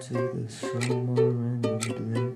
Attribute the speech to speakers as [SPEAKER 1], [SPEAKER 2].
[SPEAKER 1] to the summer and the